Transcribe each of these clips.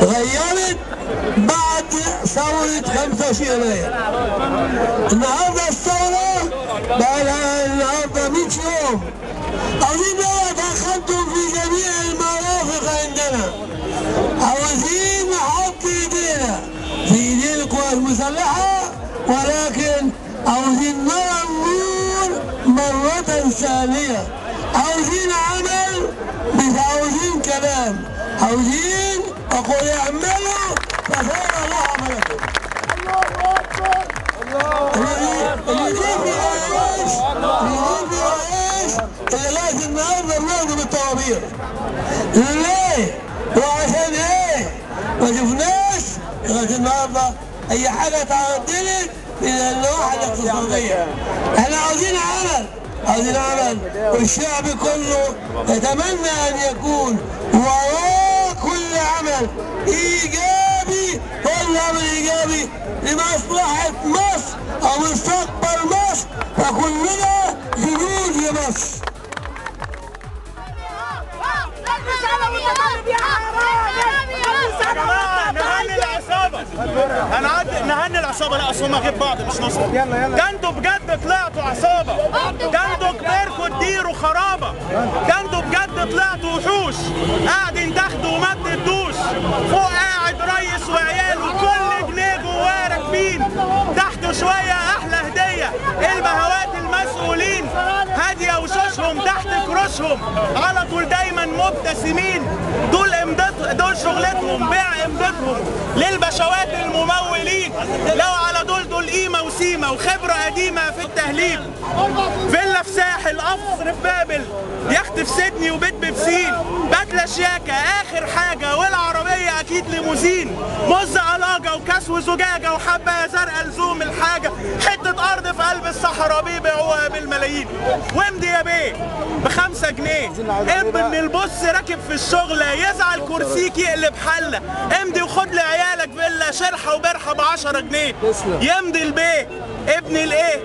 تغيرت بعد ثورة 25 يناير النهارده الثورة بقى لها النهارده 100 يوم. عاوزين بقى تدخلتم في جميع المرافق عندنا. عاوزين نحط إيدينا في ايدين القوات المسلحة ولكن عاوزين نرى النور مرة ثانية. عاوزين عمل مش عاوزين كلام. عاوزين أقول اعملوا فسيرى الله عملكم اللي يجيب الرئيس اللي يجيب الرئيس اللي لازم النهارده ناخده بالطوابير ليه؟ وعشان إيه؟ ما شفناش لغايه النهارده اي حاجة تعدلت من النواحي الاقتصاديه إحنا عاوزين عمل عاوزين عمل والشعب كله يتمنى ان يكون إيجابي كل عمل إيجابي لمصلحة مصر أو مستقبل مصر. فكلنا جنود لمصر هنعدي نهني العصابة. لا أصل هما غير بعض مش نصر يلا يلا. ده أنتوا بجد طلعتوا عصابة. ده أنتوا كبركوا تديروا خرابة ده أنتوا بجد طلعتوا وحوش. قاعدين تاخدوا وما تدوش فوق قاعد ريس وعياله كل جنيه جواه راكبين تحته شوية أحلى هدية. البهوات المسؤولين هادية وشوشهم تحت كروشهم. على طول دايما مبتسمين. دول امداد دول شغلتهم بيع امدادهم للبشوات الممولين. لو على دول دول قيمة وسيمة وخبرة قديمة في التهليب فيلا في ساحل قصر في بابل. يخت في سيدني وبيت ببسين بدلة شياكة آخر حاجة والعربيه ليموزين مز علاجه وكاس وزجاجة وحبة زرقاء لزوم الحاجة. حتة أرض في قلب الصحراء بيبيعوها بالملايين وامضي يا بيه بخمسة جنيه. ابن البص راكب في الشغلة يزعل كرسيك يقلب حلة. امضي وخد لعيالك فيلا شرحة وبرحة بعشرة جنيه. يمضي البيه. ابن الإيه؟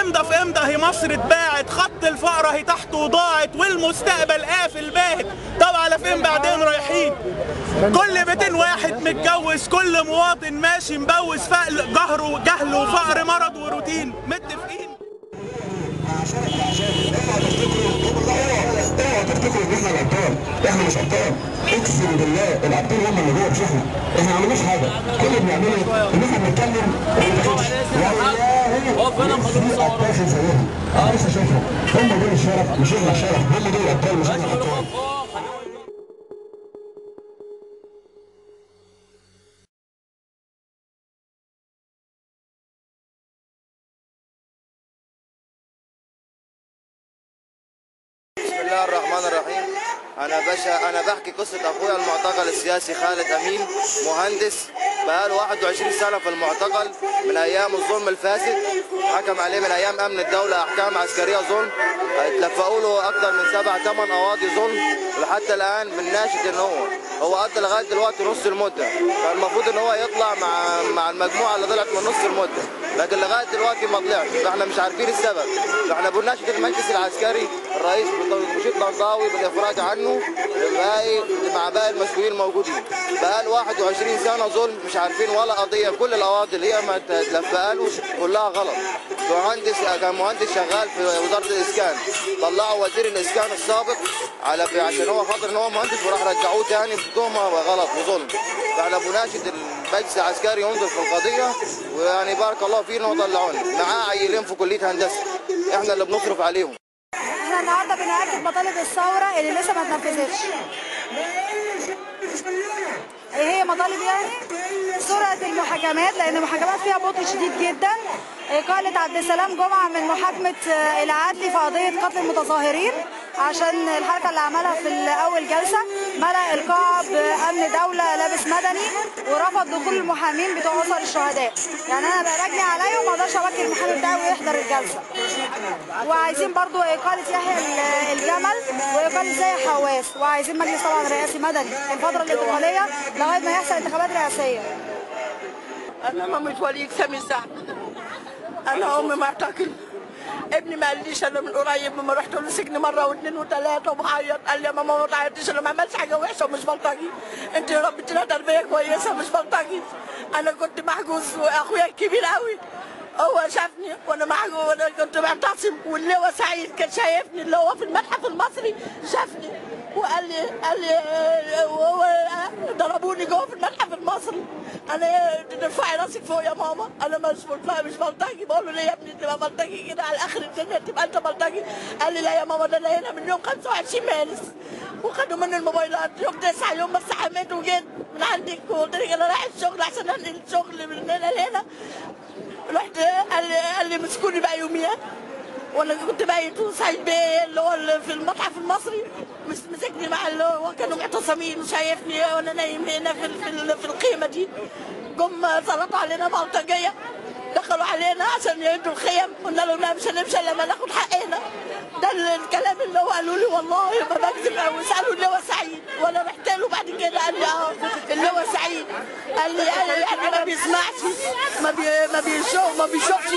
امضى في امضى هي مصر اتباعت. خط الفقرة هي تحت وضاعت والمستقبل قافل باهت طب على فين بعدين رايحين؟ كل 200 واحد متجوز كل مواطن ماشي مبوز فقل جهر وجهل وفقر مرض وروتين. متفقين؟ اوعوا تفتكروا ان إحنا الابطال إحنا مش ابطال اقسم بالله الابطال هم اللي جوه مش إحنا إحنا ما عملناش حاجة. كل اللي بنعمله ان إحنا بنتكلم أنا لسه شايفهم هم دول الشرف مش إحنا الشرف هم دول الابطال مش إحنا الابطال بسم الله الرحمن الرحيم. أنا باشا أنا بحكي قصة أخويا المعتقل السياسي خالد أمين مهندس بقاله 21 سنة في المعتقل من أيام الظلم الفاسد حكم عليه من أيام أمن الدولة أحكام عسكرية ظلم اتلفقوا له أكثر من سبع ثمان قواضي ظلم وحتى الآن بنناشد ان هو هو قضى لغاية دلوقتي نص المدة. فالمفروض إن هو يطلع مع مع المجموعة اللي طلعت من نص المدة. لكن لغاية دلوقتي ما طلعش. فإحنا مش عارفين السبب. فإحنا بنناشد المجلس العسكري الرئيس مشيط طنطاوي بالإفراج عنه باقي مع باقي المسؤولين الموجودين. بقى 21 سنة ظلم. مش عارفين ولا قضية. كل القواضي اللي هي ما له كلها غلط. مهندس كان مهندس شغال في وزارة الإسكان. طلعوا وزير الإسكان السابق على عشان هو خاطر إن هو مهندس وراح رجعوه تاني بتهمه غلط وظلم فاحنا بناشد المجلس العسكري ينظر في القضية ويعني بارك الله فينا وطلعونا معاه عيلين في كلية هندسة إحنا اللي بنصرف عليهم إحنا النهارده بنأكد مطالب الثورة اللي لسه ما اتنفذتش. إيه هي مطالب يعني؟ سرعة المحاكمات لأن المحاكمات فيها بطء شديد جدا. إقالة عبد السلام جمعة من محاكمة آه، العدل في قضية قتل المتظاهرين عشان الحركة اللي عملها في أول جلسة ملأ القاعة بأمن دولة لابس مدني ورفض دخول المحامين بتوع أسر الشهداء. يعني أنا برجع عليا وما أقدرش أوكل المحامي بتاعي ويحضر الجلسة. وعايزين برضو إقالة يحيى ال- الجمل وإقالة زي حواس وعايزين مجلس طبعا رئاسي مدني في الفترة الانتقالية لغاية ما يحصل انتخابات رئاسية أنا مامة وليد سامي سعد أنا أم معتقل ابني ما قاليش أنا من قريب لما رحت له سجن مرة واثنين وثلاثة وبعيط. قال لي يا ماما ما تعيطيش أنا ما عملتش حاجة وحشة ومش بلطجي. انت ربيتينا تربية كويسة مش بلطجي. أنا كنت محجوز وأخويا الكبير قوي هو شافني وأنا معجوز وأنا كنت معتصم واللواء سعيد كان شايفني اللي هو في المتحف المصري شافني. وقال لي قال لي وهو ضربوني جوه في المتحف المصري أنا ترفعي راسك فوق يا ماما. أنا مش مش بلطجي. بقول له ليه يا ابني؟ تبقى بلطجي كده على آخر الدنيا تبقى أنت بلطجي. قال لي لا يا ماما ده أنا هنا من يوم 25 مارس. وخدوا مني الموبايلات. يوم 9 يوم بس حميت وجيت من عندك وقلت لك أنا رايح الشغل عشان أنقل الشغل من هنا لهنا. رحت قال لي مسكوني بقى يوميها وأنا كنت بايت وسعيد بيه اللي هو في المتحف المصري؟ مس- مسكني مع اللي هو كانوا معتصمين وشايفني وأنا نايم هنا في في, في الخيمه دي. جم سلطوا علينا بلطجية. دخلوا علينا عشان يهدوا الخيم قلنا لهم لا مش هنمشي إلا لما ناخد حقنا. ده ال- الكلام اللي هو قالوا لي والله ما بكذب قوي سألوا اللي هو سعيد. وأنا رحت له بعد كده قال لي آه اللي هو سعيد. قال لي يعني ما بيسمعش ما بي ما بيشوف ما بيشوفش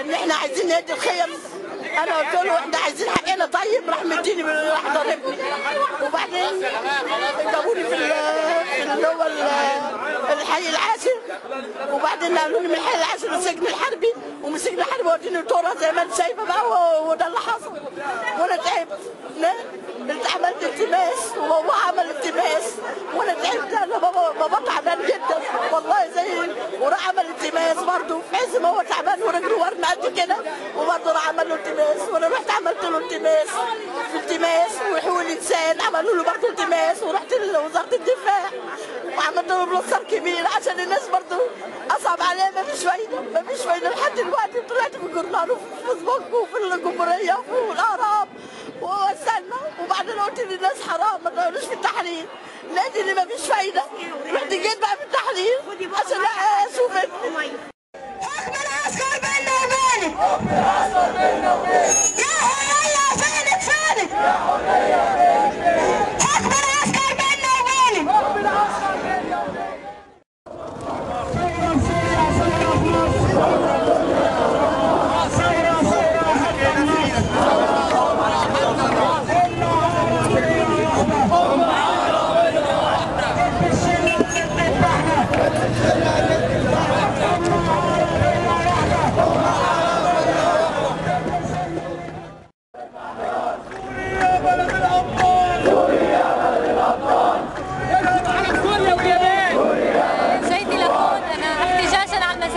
إن إحنا عايزين نهدي الخيم أنا قلت له إحنا عايزين حقنا. طيب راح مديني راح ضاربني وبعدين جابوني في ال- في اللي هو ال- الحي العاشر. وبعدين قالوا لي من الحي العاشر السجن الحربي ومن السجن الحربي وديني التورة زي ما انت شايفه بقى وده اللي حصل. وأنا تعبت. عملت التماس وبابا عمل التماس وأنا تعبت أنا بابا بابا تعبان جدا. والله زي وراح عمل التماس برضه. عز ما هو تعبان ورجله ورم قد كده. وبرضه راح عمل له التماس وأنا رحت عملت له التماس التماس وحقوق الإنسان. عملوا له برضه التماس ورحت لوزارة الدفاع. وعملت له بلوستر كبير عشان الناس برضه اصعب عليها ما فيش فايده ما فيش فايده لحد دلوقتي طلعت في الجورنال وفي الفيسبوك وفي الجمهورية وفي الاهرام ووصلنا. وبعدين قلت للناس حرام ما تقولوش في التحرير. لقيت ان ما فيش فايده رحت جيت بقى في التحرير عشان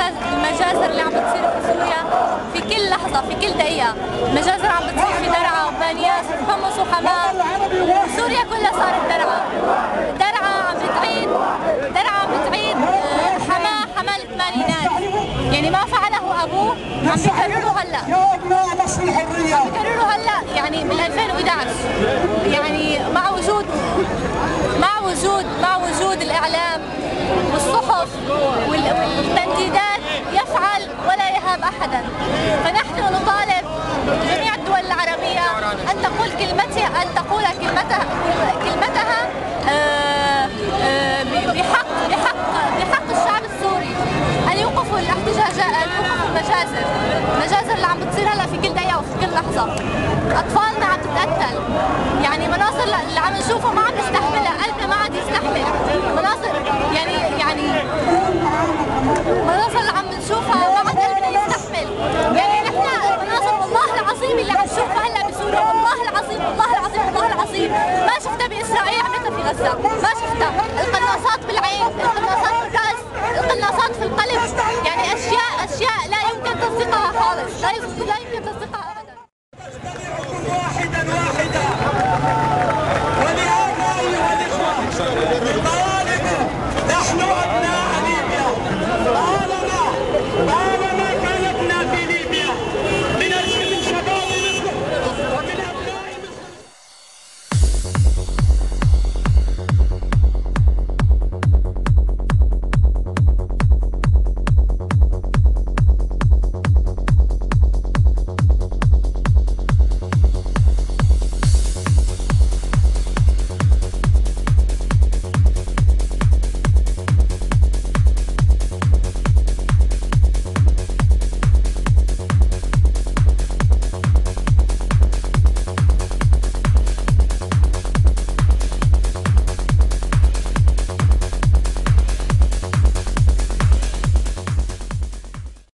المجازر اللي عم بتصير في سوريا في كل لحظة في كل دقيقة. مجازر عم بتصير في درعا وبانياس وحمص وحماة. سوريا كلها صارت درعا. درعا عم بتعيد درعا عم بتعيد آه، حماة حماة الثمانينات. يعني ما فعله أبوه عم بيكرروا هلأ. يا ابناء مصر الحرية بيكرروا هلأ يعني من 2011 يعني مع وجود مع وجود مع وجود الإعلام والصحف وال- والتنديدات يهاب احدا. فنحن نطالب جميع الدول العربية أن تقول كلمتها أن تقول كلمتها كلمتها آه، آه، بحق بحق بحق الشعب السوري أن يوقفوا الاحتجاجات ان يوقفوا المجازر. المجازر اللي عم بتصير هلا في كل دقيقة وفي كل لحظة. أطفالنا عم تتقتل. يعني مناظر اللي عم نشوفها ما عم نستحملها قلبنا ما عاد يستحمل مناظر يعني يعني مناظر اللي عم نشوفها ما عاد قلبنا يستحمل يعني نحن المناظر والله العظيم اللي عم نشوفها هلا بسوريا والله العظيم والله العظيم. ما شفتها بإسرائيل عملتها في غزة. ما شفتها القناصات بالعين القناصات بالراس القناصات في القلب. يعني اشياء أشياء لا يمكن تصديقها خالص. لا يمكن